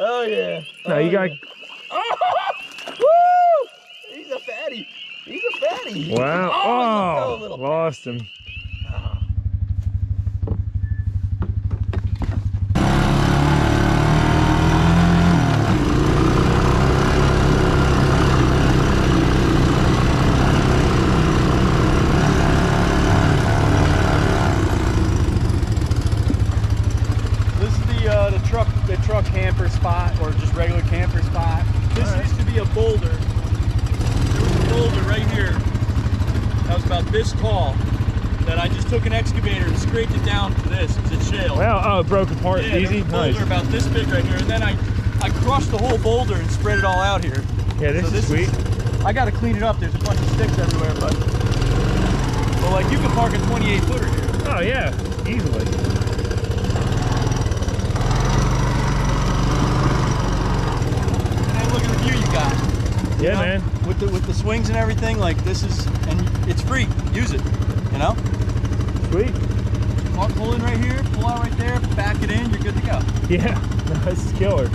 Oh yeah. No, oh, you got. yeah. Woo! He's a fatty. He's a fatty. Wow. Oh, he let go a Oh, lost him. This is the uh, the truck the truck camper spot or just regular camper spot. This Alright. used to be a boulder. There was a boulder right here that was about this tall that I just took an excavator and scraped it down to this. It's a shale. Wow. Oh, it broke apart yeah, easy. a boulder about this big right here, and then I I crushed the whole boulder and spread it all out here. Yeah, this So is sweet. is- I got to clean it up. There's a bunch of sticks everywhere, but well, like you can park a 28 footer here. Oh yeah, easily. And look at the view you got. Yeah, know, man. With the with the swings and everything, like this is, and it's free. Use it. You know, Sweet. Pull, in right here, pull out right there, back it in. You're good to go. Yeah. No, this is killer.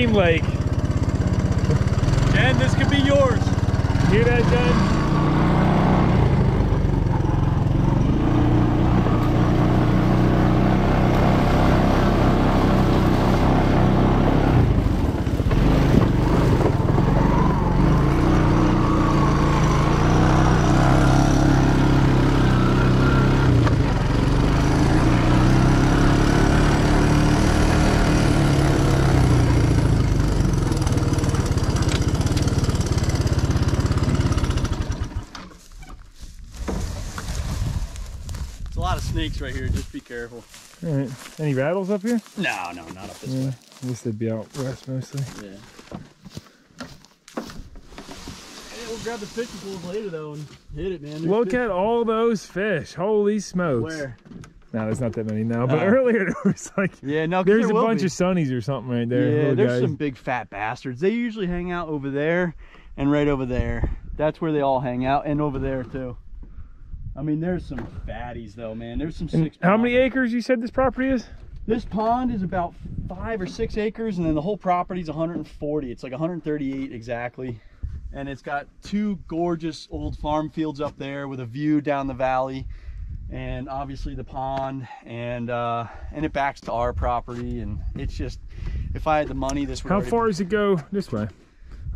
Alex's dream lake. And this could be yours. Hear that, Jen? It's a lot of snakes right here. Just be careful. All right. Any rattles up here? No, no, not up this Yeah. way. I guess they'd be out west mostly. Yeah. Hey, we'll grab the fishing poles later though and hit it, man. There's Look at all those fish. Holy smokes. where. No, there's not that many now. But Oh. earlier there was like Yeah, no. there's there a bunch be. of sunnies or something right there. Yeah, there's guys. some big fat bastards. They usually hang out over there and right over there. That's where they all hang out, and over there too. I mean, there's some fatties though, man. There's some six. how many acres you said this property is? This pond is about five or six acres, and then the whole property is 140. It's like 138 exactly. And it's got two gorgeous old farm fields up there with a view down the valley, and obviously the pond, and uh, and it backs to our property. And it's just, if I had the money, this would. How far be- does it go this way?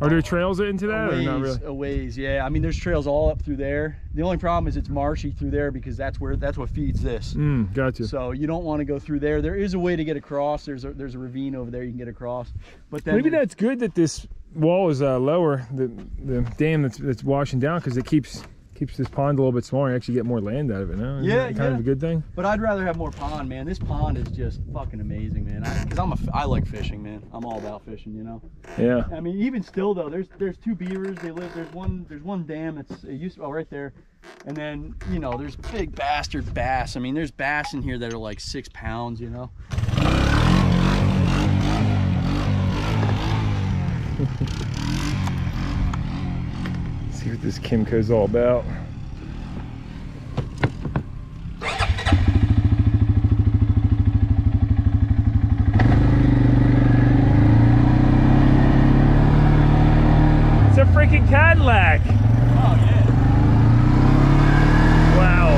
Are there trails into that a or ways, not really? a ways, yeah. I mean, there's trails all up through there. The only problem is it's marshy through there because that's where that's what feeds this. Mm, gotcha. So you don't want to go through there. There is a way to get across. There's a there's a ravine over there you can get across. But then Maybe that's good that this wall is uh, lower, the the dam that's that's washing down, because it keeps keeps this pond a little bit smaller. You actually get more land out of it. No? Isn't Yeah, kind yeah. of a good thing. But I'd rather have more pond, man. This pond is just fucking amazing, man. Because I'm a I like fishing, man. I'm all about fishing, you know. Yeah. I mean, even still though, there's there's two beavers. They live. There's one there's one dam that's it used to, oh right there, and then you know there's big bastard bass. I mean, there's bass in here that are like six pounds, you know. See what this Kymco's all about. It's a freaking Cadillac. Oh yeah. Wow.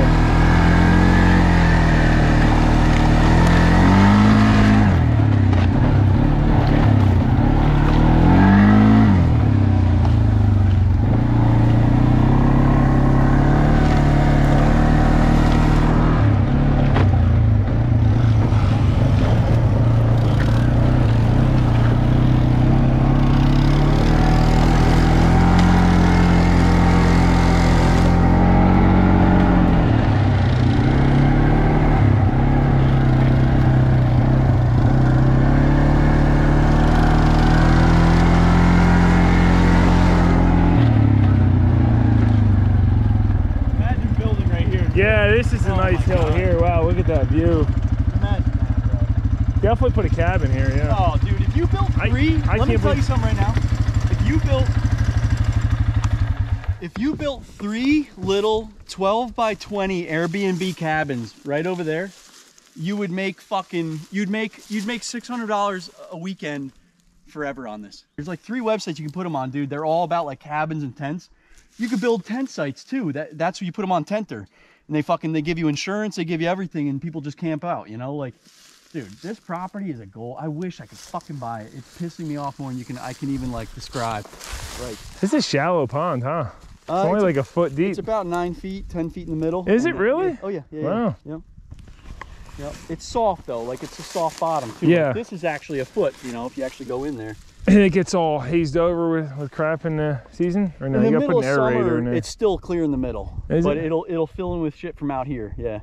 Imagine building right here. Yeah, this is a Oh nice my hill God. here. Wow, look at that view. Imagine that, bro. Definitely put a cabin here, yeah. Oh, dude, if you built I- three, I let me can't tell you believe- something right now. If you built, if you built three little 12 by 20 Airbnb cabins right over there, you would make fucking, you'd make, you'd make $600 a weekend forever on this. There's like three websites you can put them on, dude. They're all about like cabins and tents. You could build tent sites too. That that's where you put them on Tentrr, and they fucking they give you insurance, they give you everything, and people just camp out. You know, like Dude, this property is a goal. I wish I could fucking buy it. It's pissing me off more than you can I can even like describe. Right. This is a shallow pond, huh? It's Uh, only it's, like a foot deep. it's about nine feet, ten feet in the middle. Is it really? yeah. Oh yeah. Yeah. Wow. Yeah. Yep. Yep. It's soft though, like it's a soft bottom too. Yeah. This is actually a foot, you know, if you actually go in there. And it gets all hazed over with, with crap in the season? Or no, in the you gotta middle put an of aerator summer, in there. it's still clear in the middle. Is but it? it'll it'll fill in with shit from out here. Yeah.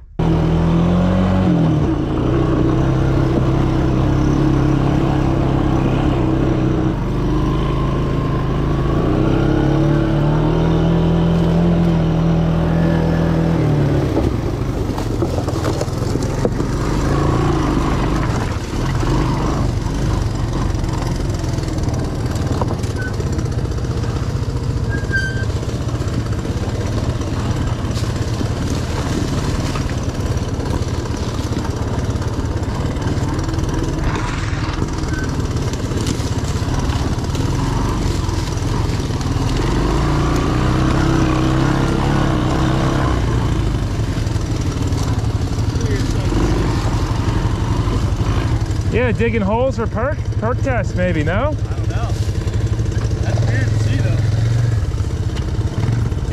Yeah, digging holes for perk? Perk test maybe, no? I don't know. That's weird to see though.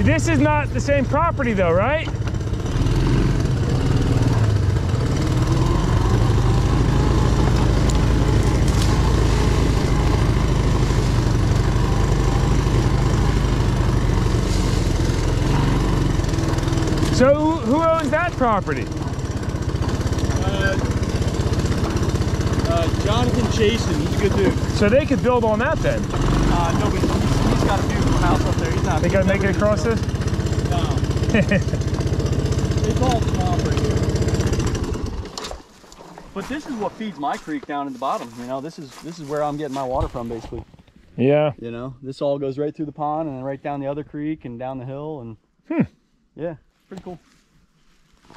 This is not the same property though, right? So who who owns that property? Uh, uh, Jonathan Chasen, he's a good dude. So they could build on that then. Uh, no, but he's, he's got a beautiful house up there. He's not. They gotta make it across this? No. it's all swamp right here. But this is what feeds my creek down in the bottom. You know, this is this is where I'm getting my water from, basically. Yeah. You know, this all goes right through the pond and then right down the other creek and down the hill and Hmm. yeah, pretty cool.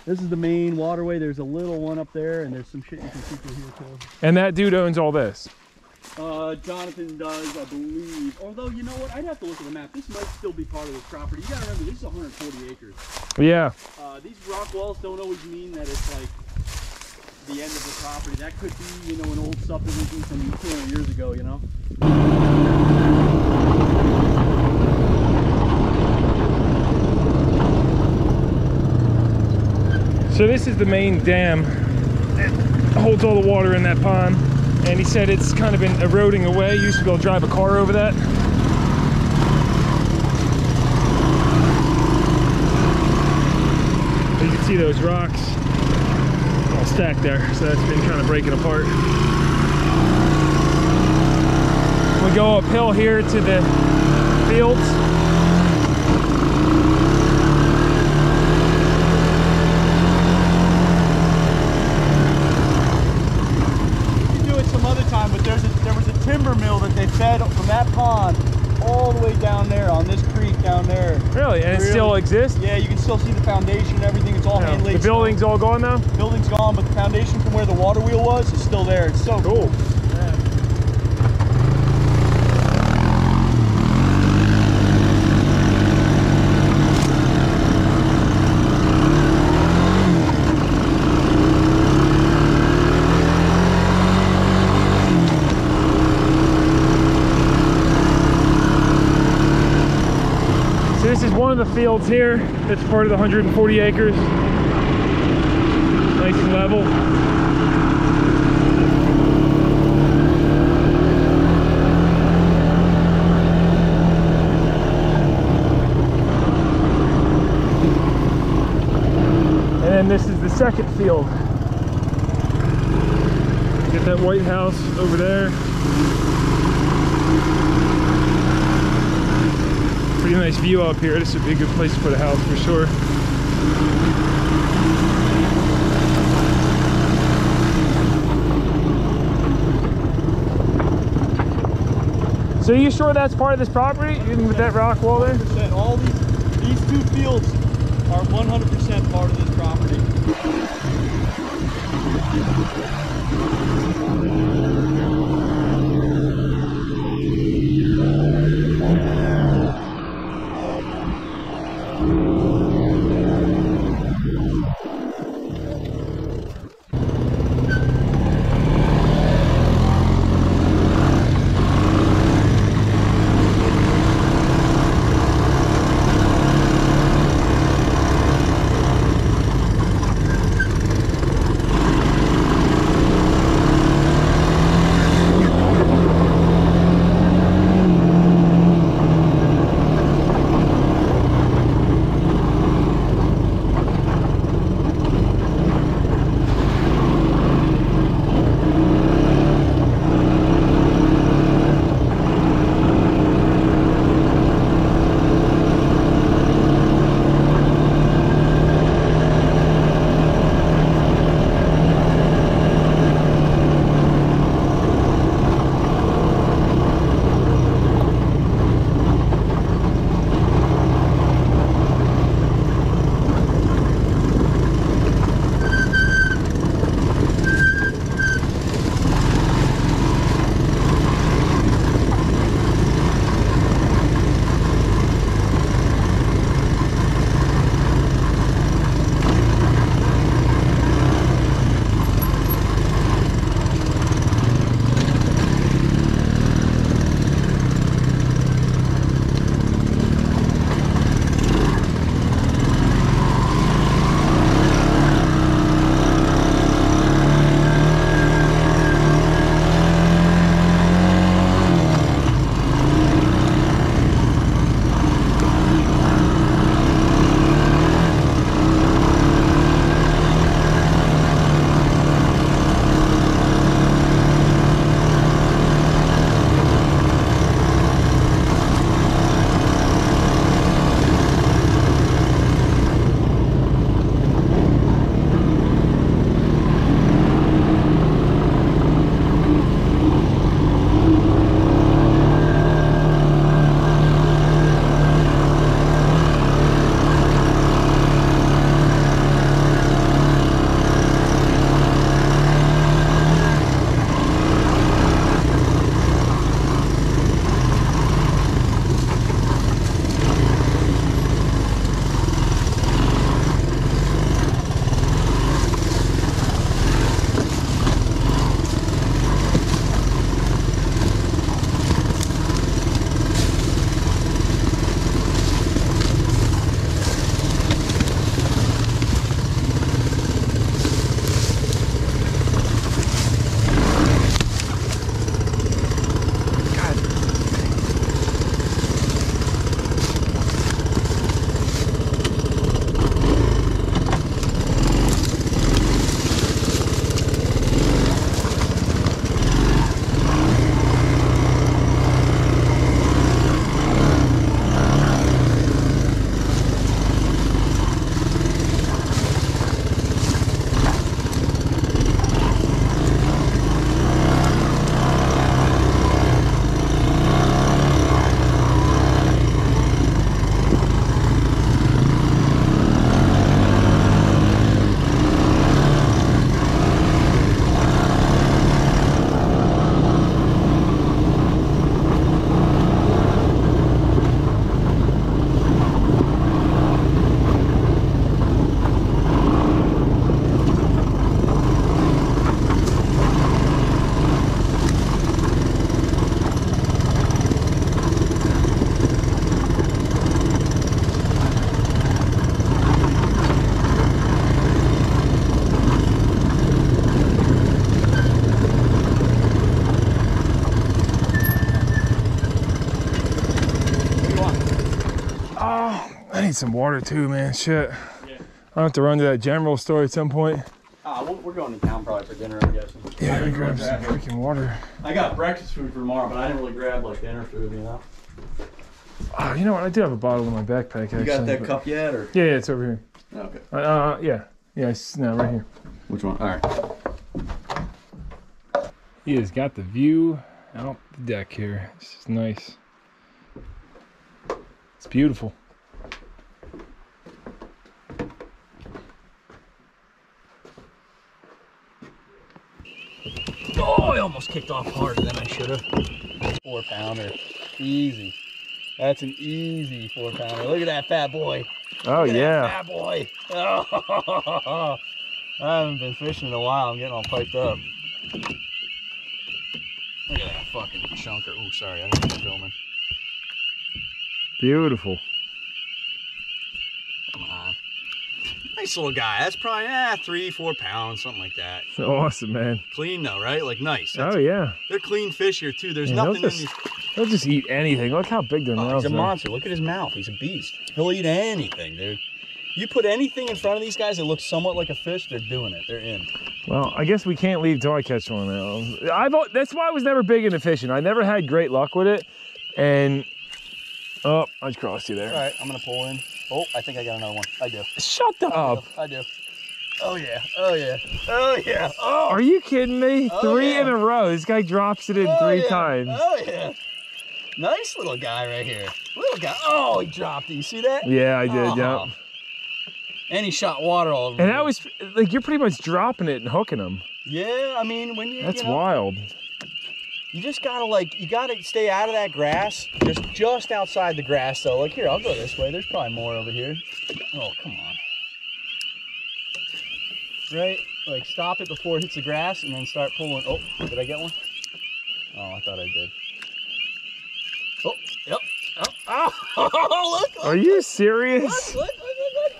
This is the main waterway. There's a little one up there, and there's some shit you can see through here too. And that dude owns all this. Uh, Jonathan does, I believe. Although, you know what? I'd have to look at the map. This might still be part of this property. You gotta remember, this is 140 acres. Yeah. Uh, these rock walls don't always mean that it's like the end of the property. That could be, you know, an old subdivision from 200 years ago, you know? So this is the main dam that holds all the water in that pond. And he said it's kind of been eroding away. You used to be able to drive a car over that. You can see those rocks all stacked there. So that's been kind of breaking apart. We go uphill here to the fields. We can do it some other time, but there's a, there was a timber mill that they fed from that pond all the way down there on this creek down there. Really? And it still Really? exists? Yeah, you can still see the foundation and everything. It's all Yeah. hand laid. The building's all gone now? The building's gone, but the foundation from where the water wheel was is still there. It's so Cool. Yeah. So this is one of the fields here that's part of the 140 acres. Nice and level. And this is the second field. Get that White House over there. Pretty nice view up here. This would be a good place to put a house for sure. So you sure that's part of this property, with that rock wall there? 100%. All these these two fields are 100% part of this property. Need some water too, man. Shit. Yeah. I'll have to run to that general store at some point. Ah, we're- we're going to town probably for dinner, I'm guessing. Yeah, I I grab some freaking water. I got breakfast food for tomorrow, but I didn't really grab like dinner food, you know. Oh, you know what? I do have a bottle in my backpack. Actually, You got that but- cup yet, or? Yeah, yeah, it's over here. Okay. Uh, uh yeah, yeah, it's no, right here. Which one? All right. He has got the view out the deck here. This is nice. It's beautiful. Oh, I almost kicked off harder than I should have. Four pounder, easy. That's an easy four pounder. Look at that fat boy. Oh Look at that yeah. fat boy. Oh, I haven't been fishing in a while. I'm getting all piped up. Look at that fucking chunker. Oh, sorry, I didn't filming. Beautiful. Come on. Nice little guy. That's probably ah, three, four pounds, something like that. Awesome, man. Clean though, right? Like nice. That's- Oh yeah. They're clean fish here too. There's they'll nothing in these. They'll just eat anything. Look how big their Oh, mouths he's a are. monster. Look at his mouth. He's a beast. He'll eat anything, dude. You put anything in front of these guys that looks somewhat like a fish, they're doing it. They're in. Well, I guess we can't leave till I catch one now. I've that's why I was never big into fishing. I never had great luck with it, and oh, I just crossed you there. right, I'm gonna pull in. Oh, I think I got another one. I do. Shut up. I do. Oh yeah. Oh yeah. Oh yeah. Oh. Are you kidding me? Oh, Three yeah. in a row. This guy drops it in oh, three yeah. times. Oh yeah. Nice little guy right here. Little guy. Oh, he dropped it. You see that? Yeah, I did. Oh. Yeah. And he shot water all over. And that was like you're pretty much dropping it and hooking them. Yeah, I mean when you. That's you know, wild. You just gotta like you gotta stay out of that grass. Just just outside the grass though. Like here, I'll go this way. There's probably more over here. Oh come on. Right? Like stop it before it hits the grass and then start pulling. Oh, did I get one? Oh, I thought I did. Oh, yep. Oh, oh look, look, Are you serious? look, look, look, look.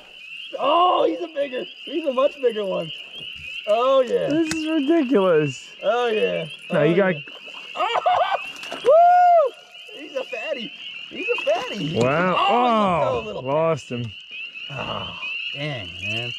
Oh, he's a bigger. He's a much bigger one. Oh yeah. This is ridiculous. Oh yeah. No, oh, you got yeah. Woo! He's a fatty. He's oh, oh, a wow. Oh, Oh, lost him. Oh, dang, man.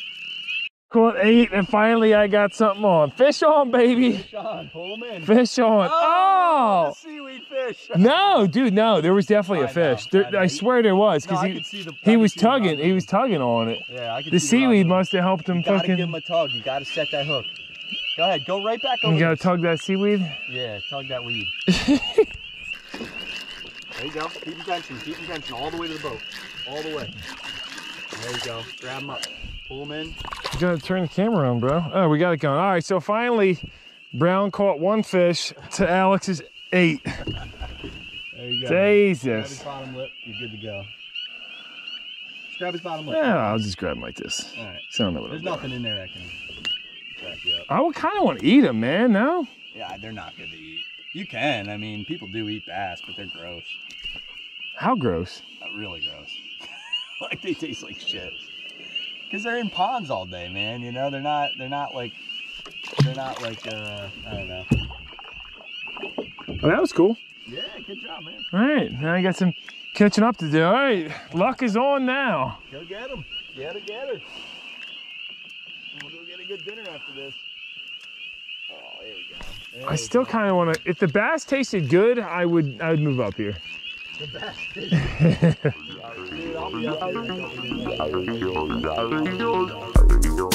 Caught eight, and finally I got something on. Fish on, baby. Sean, pull him in. Fish on. Oh, the Oh. seaweed fish. No, dude, no. There was definitely a I know, fish. I There, know. I swear there was because I he the. He was see the rod tugging. He was tugging on it. Yeah, I could The see rod seaweed must have helped him You gotta fucking. give him a tug. You gotta set that hook. Go ahead. Go right back over. You gotta this. tug that seaweed. Yeah, tug that weed. there you go. Keep him tension. Keep him tension all the way to the boat. All the way. There you go. Grab him up. Pull him in. You gotta turn the camera on, bro. Oh, we got it going. All right, so finally, Brown caught one fish to Alex's eight. There you go. Jesus. Grab bottom lip. You're good to go. Just grab his bottom lip. Yeah, I'll just grab him like this. All right. So I don't know what There's I'm doing. nothing in there that can crack you up. I would kind of want to eat them, man. No. Yeah, they're not good to eat. You can. I mean, people do eat bass, but they're gross. How gross. Not really gross. like they taste like shit. Cause they're in ponds all day, man. You know, they're not. They're not like. They're not like. Uh, I don't know. That was cool. Yeah, good job, man. All right, now I got some catching up to do. All right, luck is on now. Go get them. Get her, get her. And we'll go get a good dinner after this. Oh, there we go. There I still kind of want to. If the bass tasted good, I would. I would move up here. The best. Dude, I'll be up there